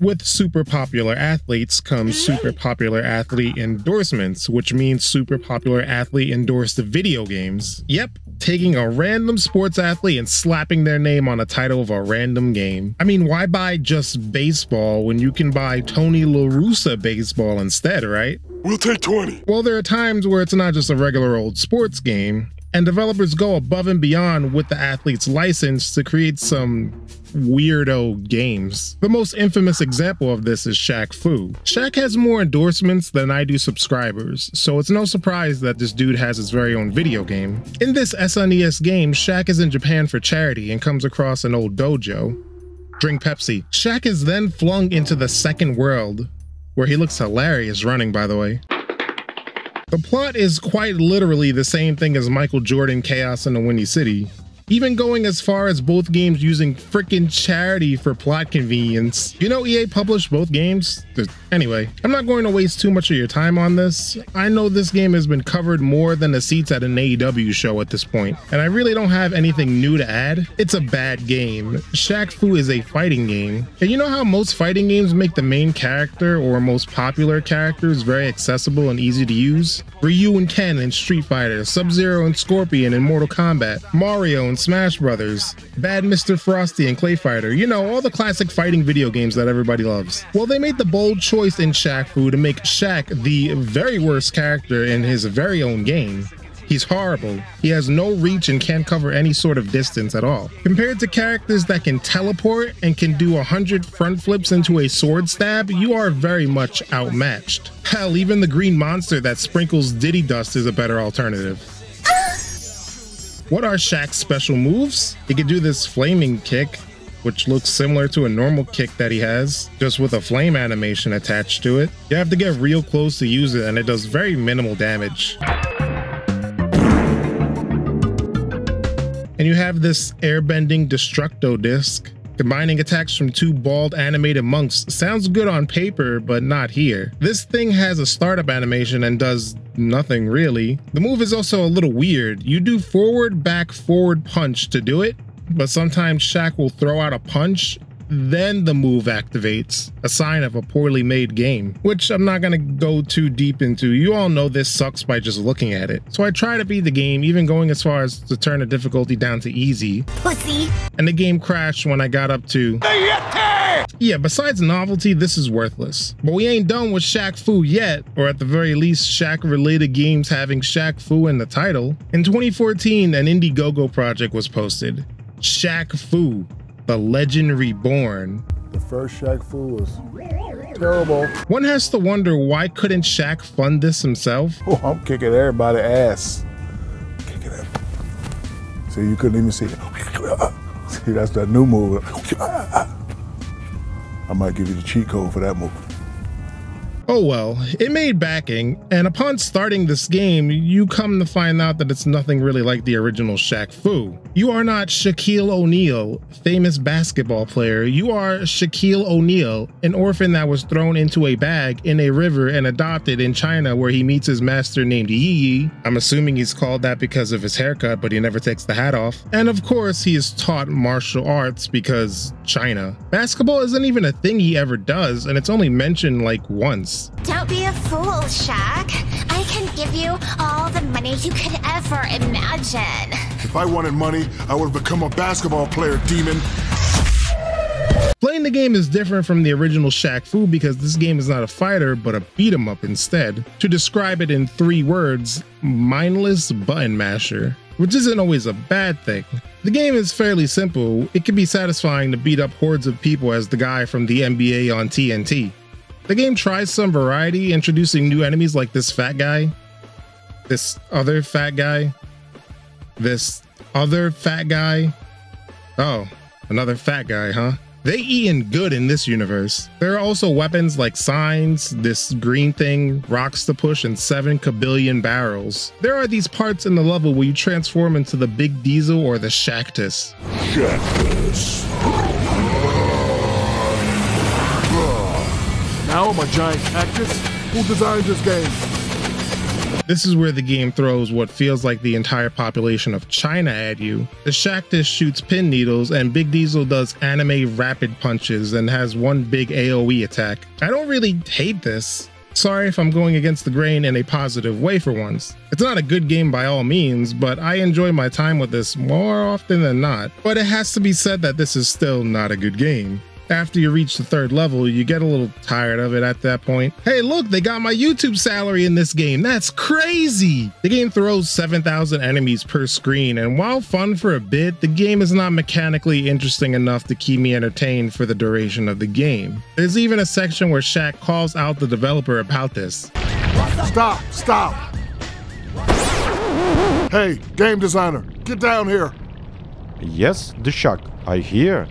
With super popular athletes comes super popular athlete endorsements, which means super popular athlete endorsed video games. Yep, taking a random sports athlete and slapping their name on a title of a random game. I mean, why buy just baseball when you can buy Tony La Russa baseball instead, right? We'll take 20. Well, there are times where it's not just a regular old sports game, and developers go above and beyond with the athlete's license to create some weirdo games. The most infamous example of this is Shaq Fu. Shaq has more endorsements than I do subscribers, so it's no surprise that this dude has his very own video game. In this SNES game, Shaq is in Japan for charity and comes across an old dojo. Drink Pepsi. Shaq is then flung into the second world, where he looks hilarious running, by the way. The plot is quite literally the same thing as Michael Jordan Chaos in the Windy City, even going as far as both games using freaking charity for plot convenience. You know EA published both games? Anyway, I'm not going to waste too much of your time on this. I know this game has been covered more than the seats at an AEW show at this point, and I really don't have anything new to add. It's a bad game. Shaq Fu is a fighting game. And you know how most fighting games make the main character or most popular characters very accessible and easy to use? Ryu and Ken in Street Fighter, Sub-Zero and Scorpion in Mortal Kombat, Mario and Smash Brothers, Bad Mr. Frosty and Clay Fighter, you know, all the classic fighting video games that everybody loves. Well, they made the bold choice in Shaq Fu to make Shaq the very worst character in his very own game. He's horrible. He has no reach and can't cover any sort of distance at all. Compared to characters that can teleport and can do 100 front flips into a sword stab, you are very much outmatched. Hell, even the green monster that sprinkles Diddy dust is a better alternative. What are Shaq's special moves? He can do this flaming kick, which looks similar to a normal kick that he has, just with a flame animation attached to it. You have to get real close to use it and it does very minimal damage. And you have this airbending Destructo disc. Combining attacks from two bald animated monks sounds good on paper, but not here. This thing has a startup animation and does nothing really. The move is also a little weird. You do forward, back, forward punch to do it, but sometimes Shaq will throw out a punch then the move activates, a sign of a poorly made game, which I'm not gonna go too deep into. You all know this sucks by just looking at it. So I try to beat the game, even going as far as to turn the difficulty down to easy. Pussy! And the game crashed when I got up to... Yeah, besides novelty, this is worthless. But we ain't done with Shaq Fu yet, or at the very least, Shaq-related games having Shaq Fu in the title. In 2014, an Indiegogo project was posted. Shaq Fu, the Legend Reborn. The first Shaq Fu was terrible. One has to wonder why couldn't Shaq fund this himself? Oh, I'm kicking everybody ass. Kicking it. See, you couldn't even see it. See, that's that new move. I might give you the cheat code for that move. Oh well, it made backing, and upon starting this game, you come to find out that it's nothing really like the original Shaq Fu. You are not Shaquille O'Neal, famous basketball player. You are Shaquille O'Neal, an orphan that was thrown into a bag in a river and adopted in China where he meets his master named Yi Yi. I'm assuming he's called that because of his haircut, but he never takes the hat off. And of course, he is taught martial arts because China. Basketball isn't even a thing he ever does, and it's only mentioned like once. Don't be a fool, Shaq. I can give you all the money you could ever imagine. If I wanted money, I would have become a basketball player, demon. Playing the game is different from the original Shaq Fu because this game is not a fighter but a beat 'em up instead. To describe it in three words, mindless button masher which isn't always a bad thing. The game is fairly simple. It can be satisfying to beat up hordes of people as the guy from the NBA on TNT. The game tries some variety, introducing new enemies like this fat guy, this other fat guy, this other fat guy. Oh, another fat guy, huh? They eat eating good in this universe. There are also weapons like signs, this green thing, rocks to push, and 7 kabillion barrels. There are these parts in the level where you transform into the Big Diesel or the Shactus. Shactus. Now I'm a giant cactus. Who designed this game? This is where the game throws what feels like the entire population of China at you. The Shactus shoots pin needles, and Big Diesel does anime rapid punches and has one big AoE attack. I don't really hate this. Sorry if I'm going against the grain in a positive way for once. It's not a good game by all means, but I enjoy my time with this more often than not. But it has to be said that this is still not a good game after you reach the third level, you get a little tired of it at that point. Hey, look, they got my YouTube salary in this game. That's crazy. The game throws 7,000 enemies per screen, and while fun for a bit, the game is not mechanically interesting enough to keep me entertained for the duration of the game. There's even a section where Shaq calls out the developer about this. Stop, stop. Hey, game designer, get down here. Yes, the Shaq, I hear.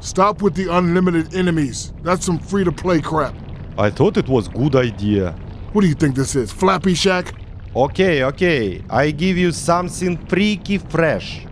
Stop with the unlimited enemies. That's some free-to-play crap. I thought it was good idea. What do you think this is, Flappy Shack? Okay, okay, I give you something freaky fresh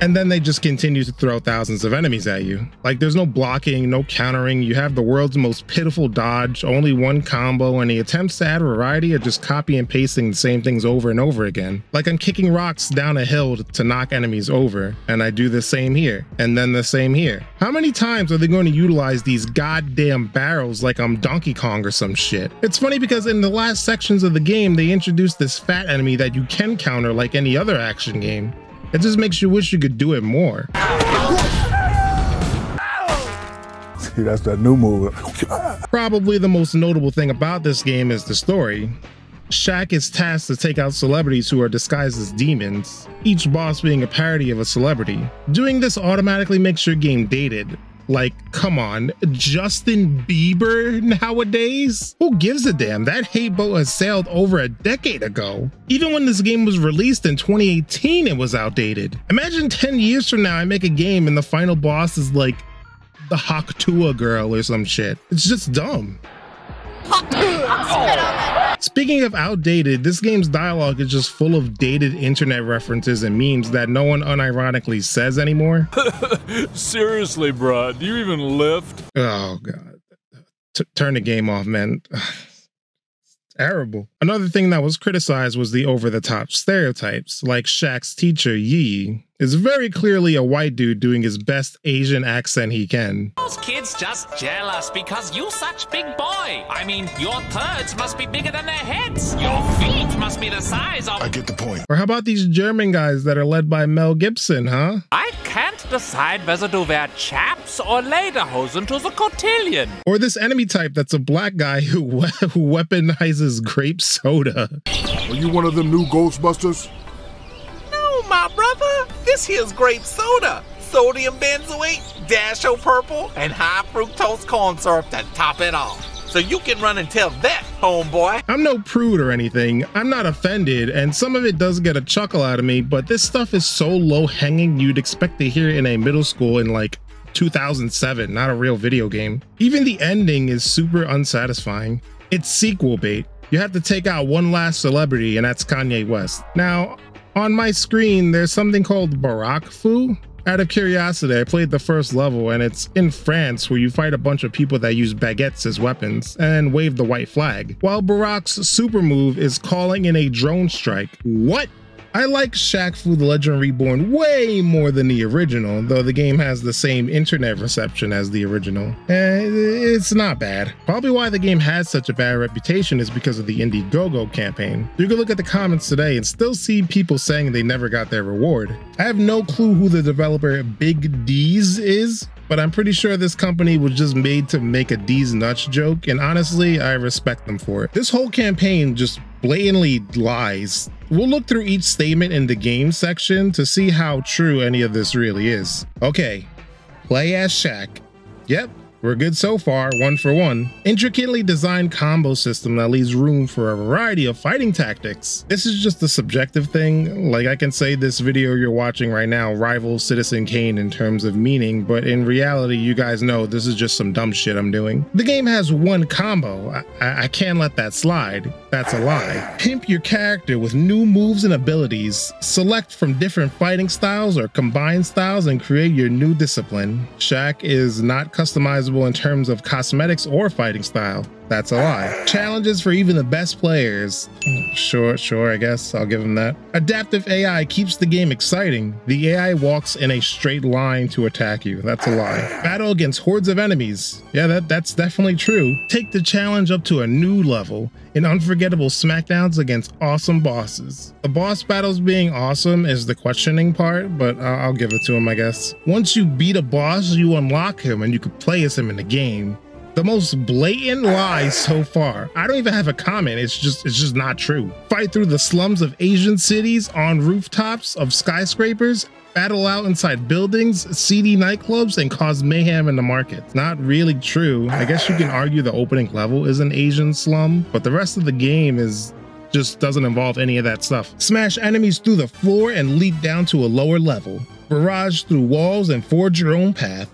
and then they just continue to throw thousands of enemies at you. Like there's no blocking, no countering. You have the world's most pitiful dodge, only one combo, and the attempts to add variety are just copy and pasting the same things over and over again. Like I'm kicking rocks down a hill to knock enemies over, and I do the same here, and then the same here. How many times are they going to utilize these goddamn barrels like I'm Donkey Kong or some shit? It's funny because in the last sections of the game, they introduced this fat enemy that you can counter like any other action game. It just makes you wish you could do it more. See, that's that new move. Probably the most notable thing about this game is the story. Shaq is tasked to take out celebrities who are disguised as demons, each boss being a parody of a celebrity. Doing this automatically makes your game dated, like, come on, Justin Bieber nowadays? Who gives a damn? That hate boat has sailed over a decade ago. Even when this game was released in 2018, it was outdated. Imagine 10 years from now, I make a game and the final boss is like the Hawk Tuah girl or some shit. It's just dumb. Speaking of outdated, this game's dialogue is just full of dated internet references and memes that no one unironically says anymore. Seriously, bro, do you even lift? Oh, God. T turn the game off, man. terrible. Another thing that was criticized was the over the top stereotypes, like Shaq's teacher, Yi, is very clearly a white dude doing his best Asian accent he can. Those kids just jealous because you such big boy. I mean, your turds must be bigger than their heads. Your feet must be the size of. I get the point. Or how about these German guys that are led by Mel Gibson, huh? I can't decide whether to wear chaps or lederhosen to the cotillion. Or this enemy type that's a black guy who, we who weaponizes grape soda. Are you one of them new Ghostbusters? No, my brother. This here's grape soda. Sodium benzoate, Dasho purple, and high fructose corn syrup to top it off. So you can run and tell that, homeboy. I'm no prude or anything. I'm not offended, and some of it does get a chuckle out of me, but this stuff is so low hanging you'd expect to hear in a middle school in like 2007, not a real video game. Even the ending is super unsatisfying. It's sequel bait. You have to take out one last celebrity, and that's Kanye West. Now, on my screen, there's something called Barack Fu. Out of curiosity, I played the first level and it's in France where you fight a bunch of people that use baguettes as weapons and wave the white flag, while Barack's super move is calling in a drone strike. What? I like Shaq Fu the Legend Reborn way more than the original, though the game has the same internet reception as the original. Eh, it's not bad. Probably why the game has such a bad reputation is because of the Indiegogo campaign. You can look at the comments today and still see people saying they never got their reward. I have no clue who the developer Big Deez is, but I'm pretty sure this company was just made to make a Deez nuts joke, and honestly, I respect them for it. This whole campaign just blatantly lies. We'll look through each statement in the game section to see how true any of this really is. Okay, play as Shaq. Yep, we're good so far, one for one. Intricately designed combo system that leaves room for a variety of fighting tactics. This is just a subjective thing. Like I can say this video you're watching right now rivals Citizen Kane in terms of meaning, but in reality, you guys know this is just some dumb shit I'm doing. The game has one combo. I, I, I can't let that slide. That's a lie. Pimp your character with new moves and abilities. Select from different fighting styles or combine styles and create your new discipline. Shaq is not in terms of cosmetics or fighting style. That's a lie. Challenges for even the best players. Sure, sure, I guess I'll give them that. Adaptive AI keeps the game exciting. The AI walks in a straight line to attack you. That's a lie. Battle against hordes of enemies. Yeah, that, that's definitely true. Take the challenge up to a new level in unforgettable smackdowns against awesome bosses. The boss battles being awesome is the questioning part, but I'll, I'll give it to him, I guess. Once you beat a boss, you unlock him and you can play as him in the game the most blatant lie so far. I don't even have a comment. It's just it's just not true. Fight through the slums of Asian cities on rooftops of skyscrapers, battle out inside buildings, seedy nightclubs, and cause mayhem in the market. Not really true. I guess you can argue the opening level is an Asian slum, but the rest of the game is just doesn't involve any of that stuff. Smash enemies through the floor and leap down to a lower level. Barrage through walls and forge your own path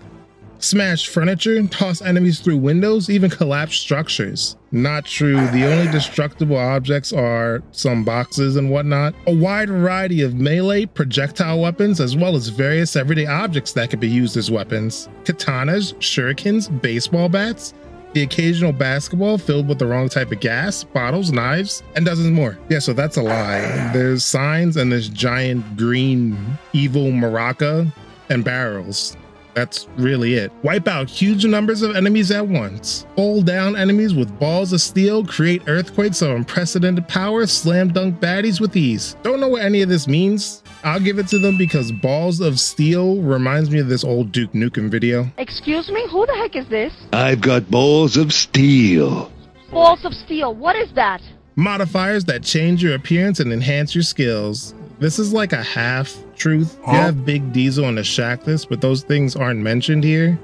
smash furniture, toss enemies through windows, even collapse structures. Not true. The only destructible objects are some boxes and whatnot. A wide variety of melee, projectile weapons, as well as various everyday objects that could be used as weapons. Katanas, shurikens, baseball bats, the occasional basketball filled with the wrong type of gas, bottles, knives, and dozens more. Yeah, so that's a lie. There's signs and this giant green evil maraca and barrels. That's really it. Wipe out huge numbers of enemies at once. Pull down enemies with balls of steel, create earthquakes of unprecedented power, slam dunk baddies with ease. Don't know what any of this means? I'll give it to them because Balls of Steel reminds me of this old Duke Nukem video. Excuse me, who the heck is this? I've got balls of steel. Balls of steel, what is that? Modifiers that change your appearance and enhance your skills. This is like a half truth. Huh? You have Big Diesel and the Shactus, but those things aren't mentioned here.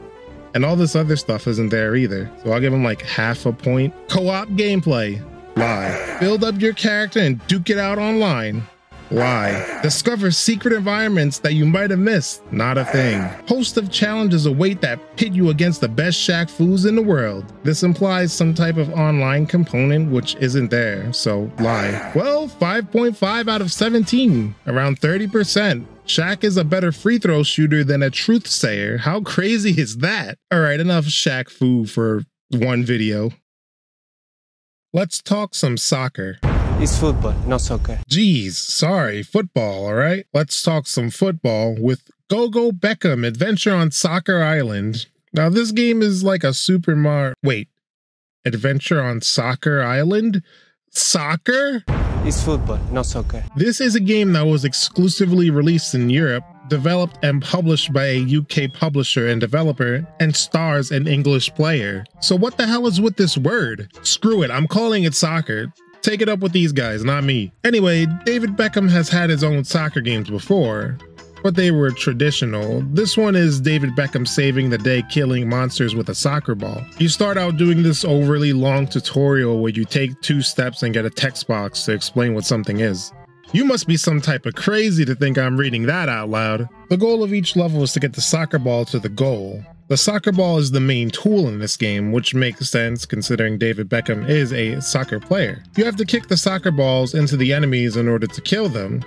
And all this other stuff isn't there either. So I'll give him like half a point. Co-op gameplay. Lie. Build up your character and duke it out online. Lie. Discover secret environments that you might have missed. Not a thing. Host of challenges await that pit you against the best Shaq foods in the world. This implies some type of online component which isn't there, so lie. Well, 5.5 out of 17, around 30%. Shaq is a better free throw shooter than a truth sayer. How crazy is that? All right, enough Shaq Fu for one video. Let's talk some soccer. It's football, not soccer. Geez, sorry, football, all right? Let's talk some football with Go Go Beckham Adventure on Soccer Island. Now, this game is like a Super Mario. Wait, Adventure on Soccer Island? Soccer? It's football, not soccer. This is a game that was exclusively released in Europe, developed and published by a UK publisher and developer, and stars an English player. So what the hell is with this word? Screw it, I'm calling it soccer. Take it up with these guys, not me. Anyway, David Beckham has had his own soccer games before, but they were traditional. This one is David Beckham saving the day killing monsters with a soccer ball. You start out doing this overly long tutorial where you take two steps and get a text box to explain what something is. You must be some type of crazy to think I'm reading that out loud. The goal of each level is to get the soccer ball to the goal. The soccer ball is the main tool in this game, which makes sense considering David Beckham is a soccer player. You have to kick the soccer balls into the enemies in order to kill them.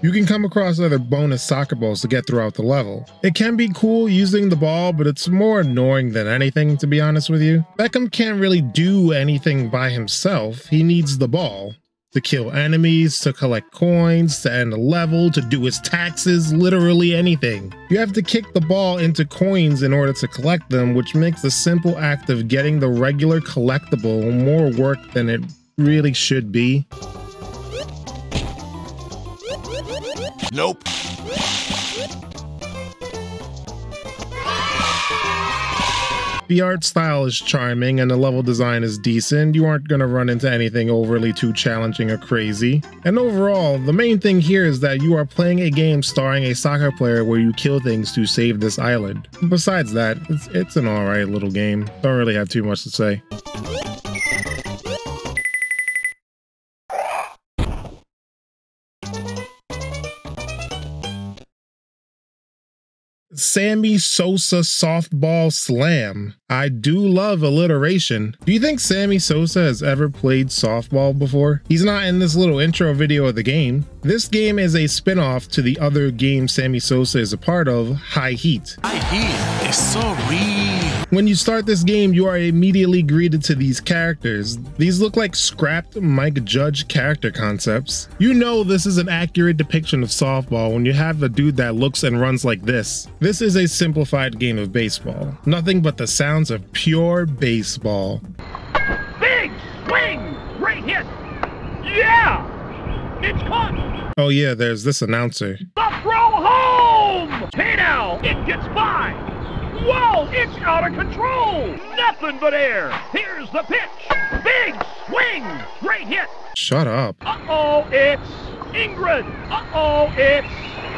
You can come across other bonus soccer balls to get throughout the level. It can be cool using the ball, but it's more annoying than anything, to be honest with you. Beckham can't really do anything by himself, he needs the ball to kill enemies, to collect coins, to end a level, to do his taxes, literally anything. You have to kick the ball into coins in order to collect them, which makes the simple act of getting the regular collectible more work than it really should be. Nope. The art style is charming and the level design is decent. You aren't going to run into anything overly too challenging or crazy. And overall, the main thing here is that you are playing a game starring a soccer player where you kill things to save this island. Besides that, it's, it's an alright little game. Don't really have too much to say. Sammy Sosa softball slam. I do love alliteration. Do you think Sammy Sosa has ever played softball before? He's not in this little intro video of the game. This game is a spin-off to the other game Sammy Sosa is a part of, High Heat. High Heat is so real. When you start this game, you are immediately greeted to these characters. These look like scrapped Mike Judge character concepts. You know this is an accurate depiction of softball when you have a dude that looks and runs like this. This is a simplified game of baseball. Nothing but the sounds of pure baseball. Big swing! Great hit! Yeah! It's caught! Oh yeah, there's this announcer. The throw home! Hey now! It gets by! Whoa! It's out of control! Nothing but air! Here's the pitch! Big swing! Great hit! Shut up. Uh-oh, it's Ingrid! Uh-oh, it's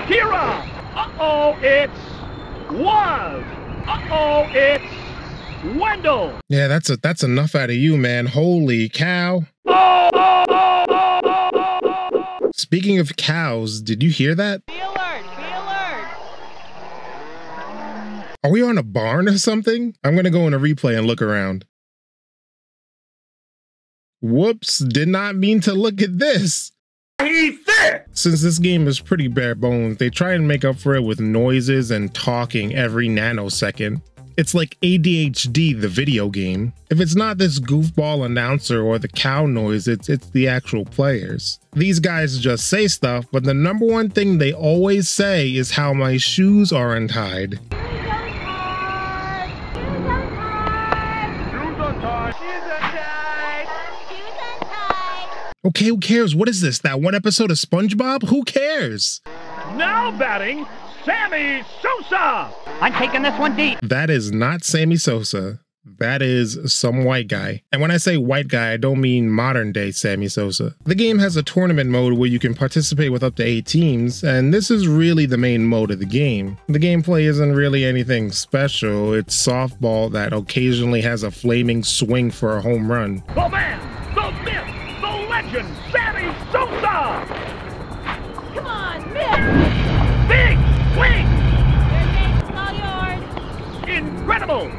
Kira! Uh-oh, it's was! Uh-oh, it's Wendell! Yeah, that's a, that's enough out of you, man. Holy cow. Oh, oh, oh, oh, oh. Speaking of cows, did you hear that? Be alert! Be alert! Are we on a barn or something? I'm gonna go in a replay and look around. Whoops, did not mean to look at this. Since this game is pretty bare bones, they try and make up for it with noises and talking every nanosecond. It's like ADHD, the video game. If it's not this goofball announcer or the cow noise, it's it's the actual players. These guys just say stuff, but the number one thing they always say is how my shoes are untied. Okay, who cares? What is this? That one episode of SpongeBob? Who cares? Now batting, Sammy Sosa! I'm taking this one deep. That is not Sammy Sosa. That is some white guy. And when I say white guy, I don't mean modern day Sammy Sosa. The game has a tournament mode where you can participate with up to eight teams, and this is really the main mode of the game. The gameplay isn't really anything special, it's softball that occasionally has a flaming swing for a home run. The man,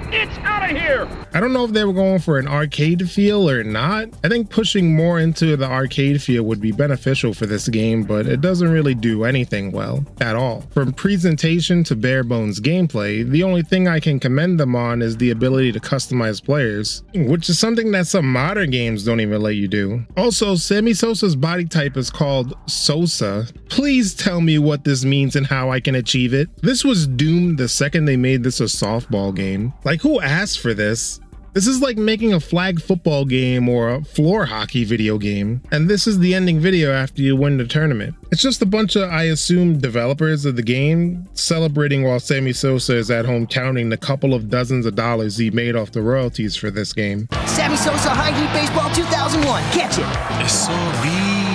It's out of here! I don't know if they were going for an arcade feel or not. I think pushing more into the arcade feel would be beneficial for this game, but it doesn't really do anything well at all. From presentation to bare bones gameplay, the only thing I can commend them on is the ability to customize players, which is something that some modern games don't even let you do. Also, Sammy Sosa's body type is called Sosa. Please tell me what this means and how I can achieve it. This was doomed the second they made this a softball game. Like, who asked for this? This is like making a flag football game or a floor hockey video game, and this is the ending video after you win the tournament. It's just a bunch of, I assume, developers of the game celebrating while Sammy Sosa is at home counting the couple of dozens of dollars he made off the royalties for this game. Sammy Sosa High Heat Baseball 2001. Catch it. It's so real.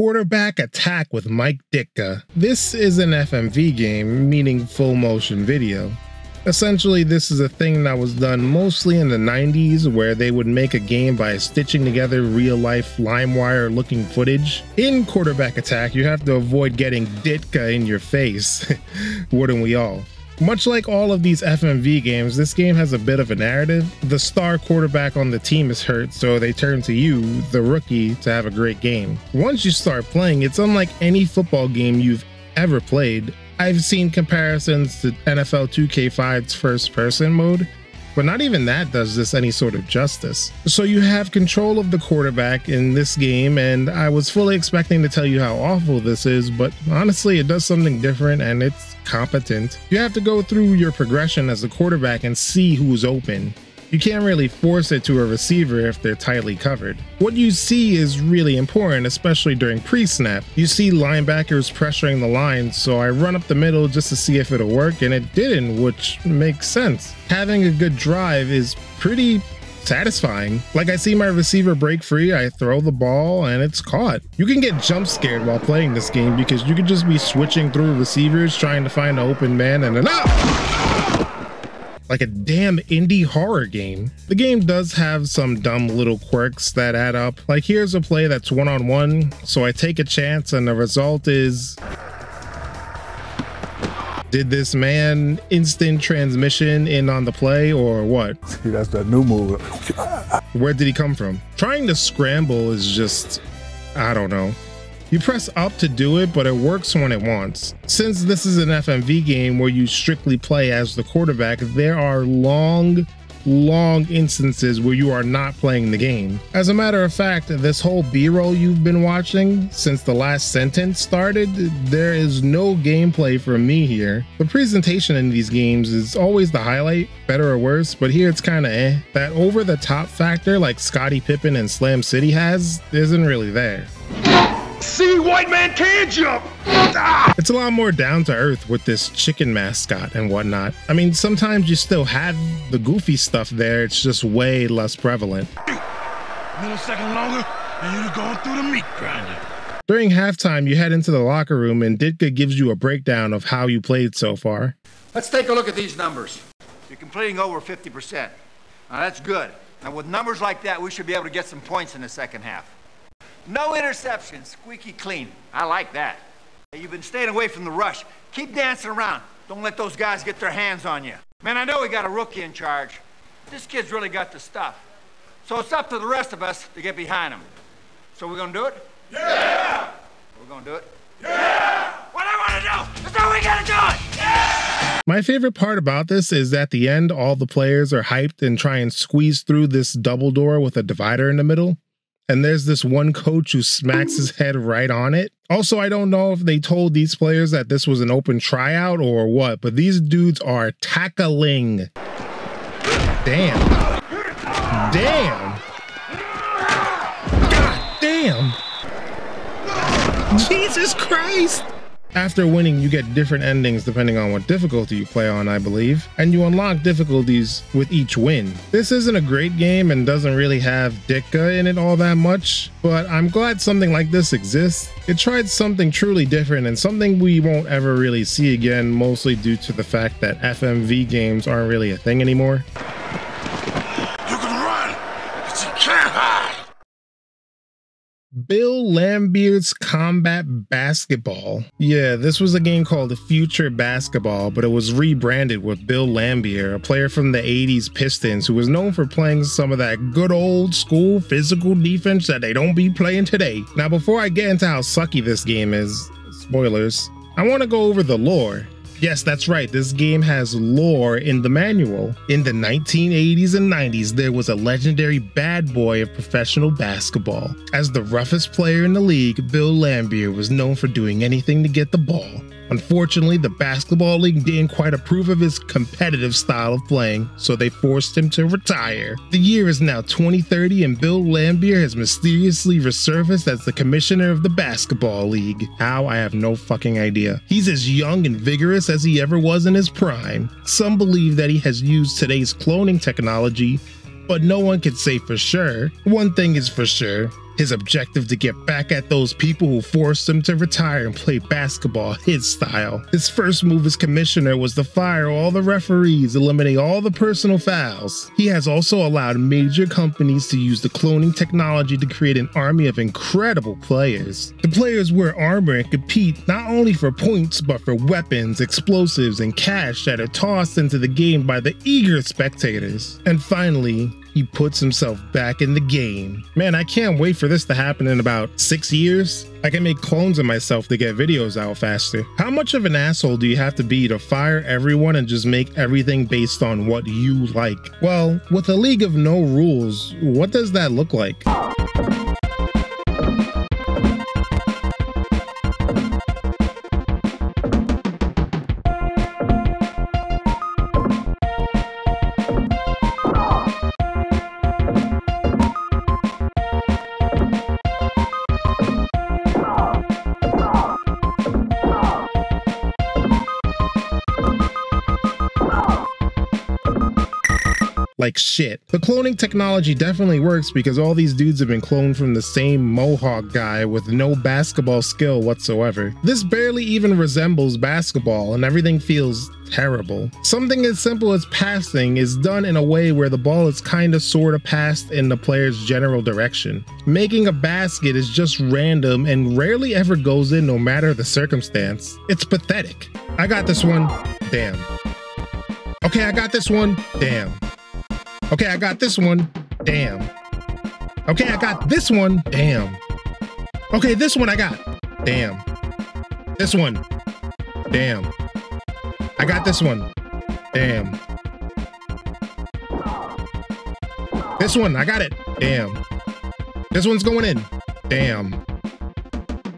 Quarterback Attack with Mike Ditka. This is an FMV game, meaning full motion video. Essentially, this is a thing that was done mostly in the 90s where they would make a game by stitching together real life LimeWire looking footage. In Quarterback Attack, you have to avoid getting Ditka in your face. Wouldn't we all? Much like all of these FMV games, this game has a bit of a narrative. The star quarterback on the team is hurt, so they turn to you, the rookie, to have a great game. Once you start playing, it's unlike any football game you've ever played. I've seen comparisons to NFL 2K5's first person mode, but not even that does this any sort of justice. So you have control of the quarterback in this game, and I was fully expecting to tell you how awful this is, but honestly, it does something different and it's competent. You have to go through your progression as a quarterback and see who's open. You can't really force it to a receiver if they're tightly covered. What you see is really important, especially during pre-snap. You see linebackers pressuring the line, so I run up the middle just to see if it'll work, and it didn't, which makes sense. Having a good drive is pretty satisfying. Like I see my receiver break free, I throw the ball and it's caught. You can get jump scared while playing this game because you could just be switching through receivers trying to find an open man and then ah! Like a damn indie horror game. The game does have some dumb little quirks that add up. Like here's a play that's one on one, so I take a chance and the result is did this man instant transmission in on the play or what? See, that's that new move. Where did he come from? Trying to scramble is just, I don't know. You press up to do it, but it works when it wants. Since this is an FMV game where you strictly play as the quarterback, there are long, long instances where you are not playing the game. As a matter of fact, this whole B-roll you've been watching since the last sentence started, there is no gameplay for me here. The presentation in these games is always the highlight, better or worse, but here it's kinda eh. That over-the-top factor like Scottie Pippen and Slam City has isn't really there. See, white man can jump! Ah! It's a lot more down to earth with this chicken mascot and whatnot. I mean, sometimes you still have the goofy stuff there, it's just way less prevalent. Millisecond longer, and you're going through the meat grinder. During halftime, you head into the locker room and Ditka gives you a breakdown of how you played so far. Let's take a look at these numbers. You're completing over 50%. Now that's good. Now with numbers like that, we should be able to get some points in the second half. No interceptions, squeaky clean. I like that. You've been staying away from the rush. Keep dancing around. Don't let those guys get their hands on you. Man, I know we got a rookie in charge. This kid's really got the stuff. So it's up to the rest of us to get behind him. So we're gonna do it? Yeah! We're gonna do it? Yeah! What I wanna do! That's how we gotta do it! Yeah! My favorite part about this is at the end, all the players are hyped and try and squeeze through this double door with a divider in the middle and there's this one coach who smacks his head right on it. Also, I don't know if they told these players that this was an open tryout or what, but these dudes are tackling. Damn. Damn. God damn. Jesus Christ. After winning, you get different endings depending on what difficulty you play on, I believe, and you unlock difficulties with each win. This isn't a great game and doesn't really have Ditka in it all that much, but I'm glad something like this exists. It tried something truly different and something we won't ever really see again, mostly due to the fact that FMV games aren't really a thing anymore. You can run, but you can't hide. Bill Laimbeer's Combat Basketball. Yeah, this was a game called Future Basketball, but it was rebranded with Bill Laimbeer, a player from the 80s Pistons who was known for playing some of that good old school physical defense that they don't be playing today. Now, before I get into how sucky this game is, spoilers, I want to go over the lore. Yes, that's right. This game has lore in the manual. In the 1980s and 90s, there was a legendary bad boy of professional basketball. As the roughest player in the league, Bill Laimbeer was known for doing anything to get the ball. Unfortunately, the basketball league didn't quite approve of his competitive style of playing, so they forced him to retire. The year is now 2030 and Bill Laimbeer has mysteriously resurfaced as the commissioner of the basketball league. How, I have no fucking idea. He's as young and vigorous as he ever was in his prime. Some believe that he has used today's cloning technology, but no one can say for sure. One thing is for sure, his objective to get back at those people who forced him to retire and play basketball his style. His first move as commissioner was to fire all the referees, eliminate all the personal fouls. He has also allowed major companies to use the cloning technology to create an army of incredible players. The players wear armor and compete not only for points but for weapons, explosives, and cash that are tossed into the game by the eager spectators. And finally, he puts himself back in the game. Man, I can't wait for this to happen in about six years. I can make clones of myself to get videos out faster. How much of an asshole do you have to be to fire everyone and just make everything based on what you like? Well, with a league of no rules, what does that look like? Like shit. The cloning technology definitely works because all these dudes have been cloned from the same mohawk guy with no basketball skill whatsoever. This barely even resembles basketball and everything feels terrible. Something as simple as passing is done in a way where the ball is kinda sorta passed in the player's general direction. Making a basket is just random and rarely ever goes in no matter the circumstance. It's pathetic. I got this one. Damn. Okay, I got this one. Damn. Okay, I got this one. Damn. Okay, I got this one. Damn. Okay, this one I got. Damn. This one. Damn. I got this one. Damn. This one, I got it. Damn. This one's going in. Damn.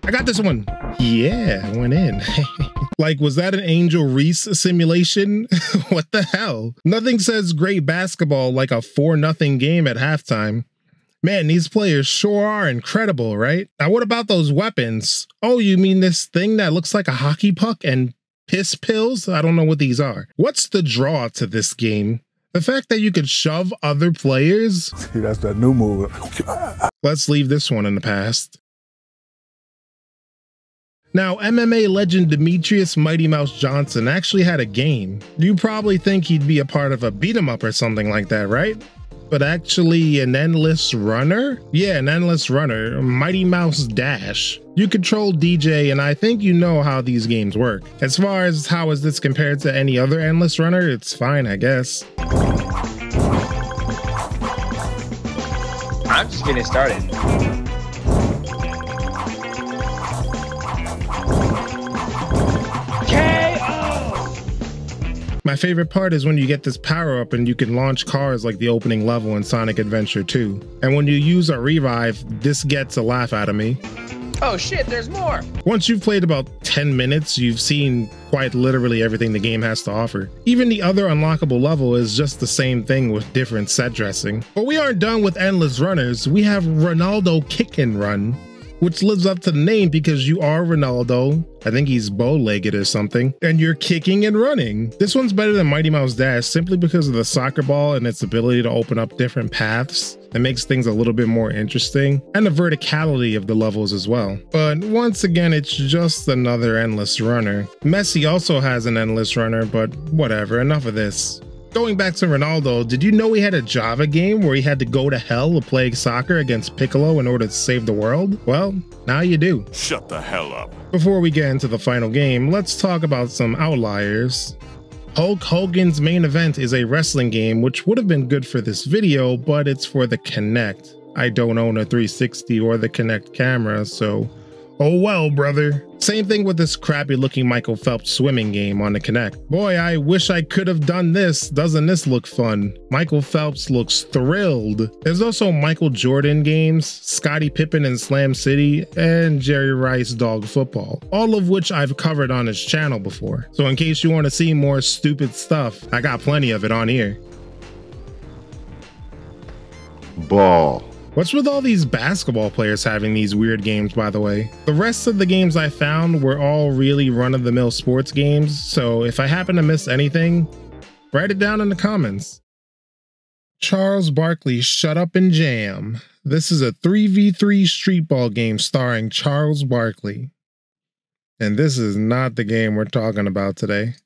I got this one. Yeah, went in. like, was that an Angel Reese simulation? what the hell? Nothing says great basketball like a 4 nothing game at halftime. Man, these players sure are incredible, right? Now, what about those weapons? Oh, you mean this thing that looks like a hockey puck and piss pills? I don't know what these are. What's the draw to this game? The fact that you could shove other players? See, that's that new move. Let's leave this one in the past. Now, MMA legend Demetrius Mighty Mouse Johnson actually had a game. You probably think he'd be a part of a beat 'em up or something like that, right? But actually, an endless runner? Yeah, an endless runner, Mighty Mouse Dash. You control DJ, and I think you know how these games work. As far as how is this compared to any other endless runner, it's fine, I guess. I'm just getting started. My favorite part is when you get this power up and you can launch cars like the opening level in Sonic Adventure 2. And when you use a revive, this gets a laugh out of me. Oh shit, there's more! Once you've played about 10 minutes, you've seen quite literally everything the game has to offer. Even the other unlockable level is just the same thing with different set dressing. But we aren't done with endless runners, we have Ronaldo Kick and Run, which lives up to the name because you are Ronaldo. I think he's bow legged or something, and you're kicking and running. This one's better than Mighty Mouse Dash simply because of the soccer ball and its ability to open up different paths. It makes things a little bit more interesting, and the verticality of the levels as well. But once again, it's just another endless runner. Messi also has an endless runner, but whatever, enough of this. Going back to Ronaldo, did you know he had a Java game where he had to go to hell to play soccer against Piccolo in order to save the world? Well, now you do. Shut the hell up. Before we get into the final game, let's talk about some outliers. Hulk Hogan's main event is a wrestling game, which would have been good for this video, but it's for the Kinect. I don't own a 360 or the Kinect camera, so oh well, brother. Same thing with this crappy looking Michael Phelps swimming game on the Kinect. Boy, I wish I could have done this. Doesn't this look fun? Michael Phelps looks thrilled. There's also Michael Jordan games, Scottie Pippen and Slam City, and Jerry Rice Dog Football, all of which I've covered on his channel before. So in case you want to see more stupid stuff, I got plenty of it on here. Ball. What's with all these basketball players having these weird games, by the way? The rest of the games I found were all really run of the mill sports games, so if I happen to miss anything, write it down in the comments. Charles Barkley Shut Up and Jam. This is a 3v3 street ball game starring Charles Barkley. And this is not the game we're talking about today.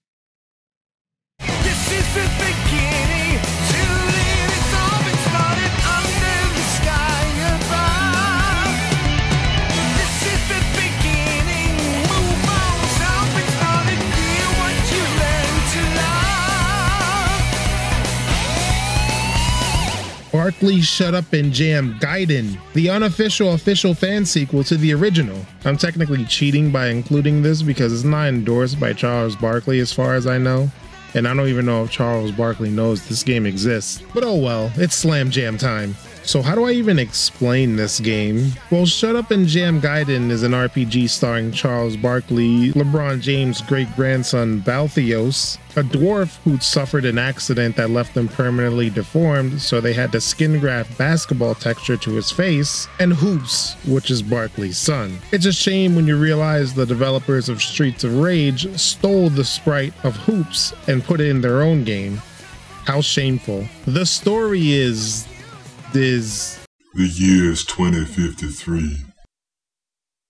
Barkley Shut Up and Jam Gaiden, the unofficial official fan sequel to the original. I'm technically cheating by including this because it's not endorsed by Charles Barkley as far as I know. And I don't even know if Charles Barkley knows this game exists. But oh well, it's Slam Jam time. So how do I even explain this game? Well, Shut Up and Jam Gaiden is an RPG starring Charles Barkley, LeBron James' great-grandson Balthios, a dwarf who'd suffered an accident that left him permanently deformed, so they had to skin graft basketball texture to his face, and Hoops, which is Barkley's son. It's a shame when you realize the developers of Streets of Rage stole the sprite of Hoops and put it in their own game. How shameful. The story is is The year is 2053.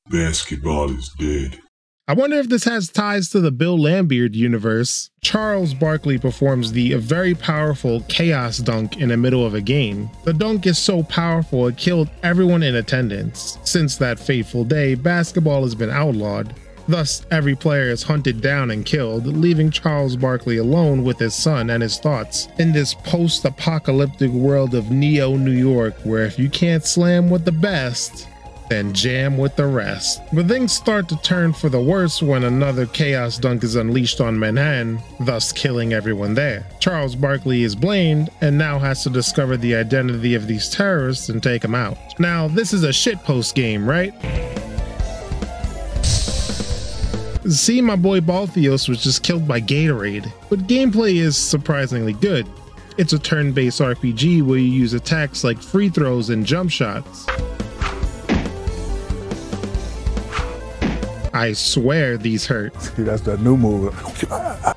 Basketball is dead. I wonder if this has ties to the Bill Laimbeer universe. Charles Barkley performs the very powerful Chaos Dunk in the middle of a game. The dunk is so powerful it killed everyone in attendance. Since that fateful day, basketball has been outlawed. Thus, every player is hunted down and killed, leaving Charles Barkley alone with his son and his thoughts in this post apocalyptic world of Neo New York, where if you can't slam with the best, then jam with the rest. But things start to turn for the worse when another chaos dunk is unleashed on Manhattan, thus killing everyone there. Charles Barkley is blamed and now has to discover the identity of these terrorists and take them out. Now, this is a shitpost game, right? See, my boy Balthios was just killed by Gatorade, but gameplay is surprisingly good. It's a turn based RPG where you use attacks like free throws and jump shots. I swear these hurt. See, that's that new move.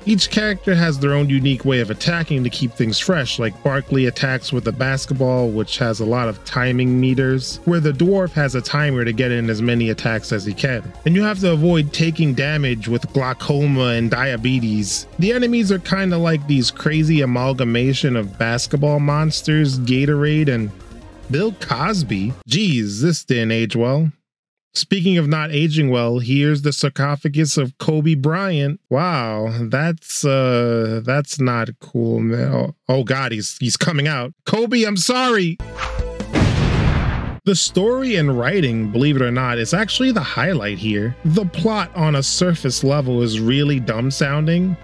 Each character has their own unique way of attacking to keep things fresh, like Barkley attacks with a basketball, which has a lot of timing meters, where the dwarf has a timer to get in as many attacks as he can. And you have to avoid taking damage with glaucoma and diabetes. The enemies are kind of like these crazy amalgamation of basketball monsters, Gatorade, and Bill Cosby. Geez, this didn't age well. Speaking of not aging well, here's the sarcophagus of Kobe Bryant. Wow, that's uh that's not cool, man. Oh, oh god, he's he's coming out. Kobe, I'm sorry. The story and writing, believe it or not, is actually the highlight here. The plot on a surface level is really dumb sounding,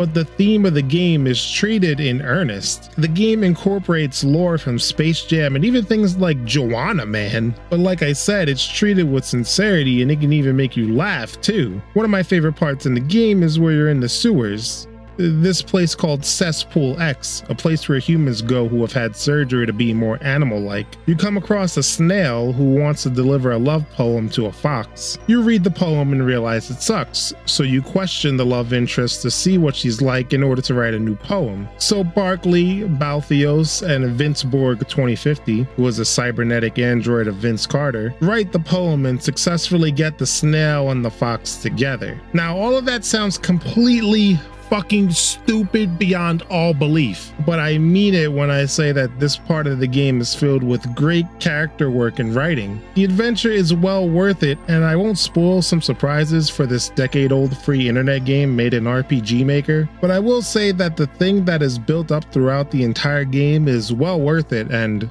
but the theme of the game is treated in earnest. The game incorporates lore from Space Jam and even things like Joanna Man, but like I said, it's treated with sincerity and it can even make you laugh too. One of my favorite parts in the game is where you're in the sewers this place called Cesspool X, a place where humans go who have had surgery to be more animal like. You come across a snail who wants to deliver a love poem to a fox. You read the poem and realize it sucks, so you question the love interest to see what she's like in order to write a new poem. So Barkley, Balthios, and Vince Borg 2050, who is a cybernetic android of Vince Carter, write the poem and successfully get the snail and the fox together. Now, all of that sounds completely fucking stupid beyond all belief. But I mean it when I say that this part of the game is filled with great character work and writing. The adventure is well worth it, and I won't spoil some surprises for this decade old free internet game made in RPG Maker, but I will say that the thing that is built up throughout the entire game is well worth it and,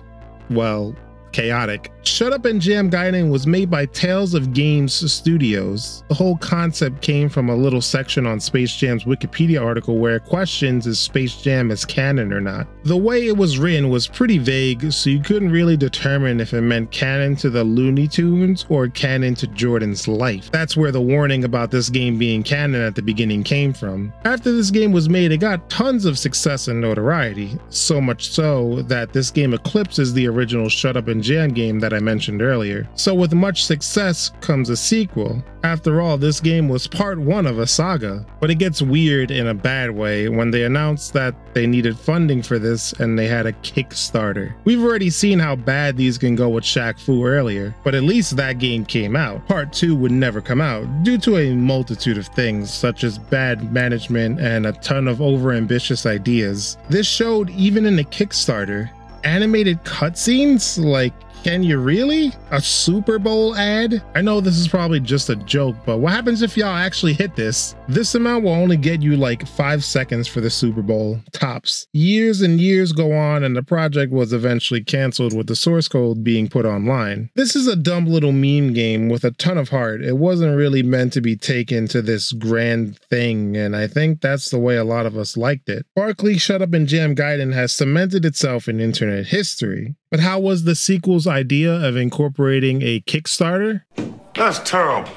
well, chaotic. Shut Up and Jam Gaiden was made by Tales of Game's Studios. The whole concept came from a little section on Space Jam's Wikipedia article where it questions is Space Jam is canon or not. The way it was written was pretty vague, so you couldn't really determine if it meant canon to the Looney Tunes or canon to Jordan's life. That's where the warning about this game being canon at the beginning came from. After this game was made, it got tons of success and notoriety, so much so that this game eclipses the original Shut Up and Jam game that I mentioned earlier. So with much success comes a sequel. After all, this game was part one of a saga, but it gets weird in a bad way when they announced that they needed funding for this and they had a Kickstarter. We've already seen how bad these can go with Shaq Fu earlier, but at least that game came out. Part 2 would never come out due to a multitude of things such as bad management and a ton of overambitious ideas. This showed even in the Kickstarter animated cutscenes like can you really? A Super Bowl ad? I know this is probably just a joke, but what happens if y'all actually hit this? This amount will only get you like five seconds for the Super Bowl, tops. Years and years go on, and the project was eventually canceled with the source code being put online. This is a dumb little meme game with a ton of heart. It wasn't really meant to be taken to this grand thing, and I think that's the way a lot of us liked it. Barkley Shut Up and Jam Gaiden has cemented itself in internet history. But how was the sequel's idea of incorporating a Kickstarter? That's terrible.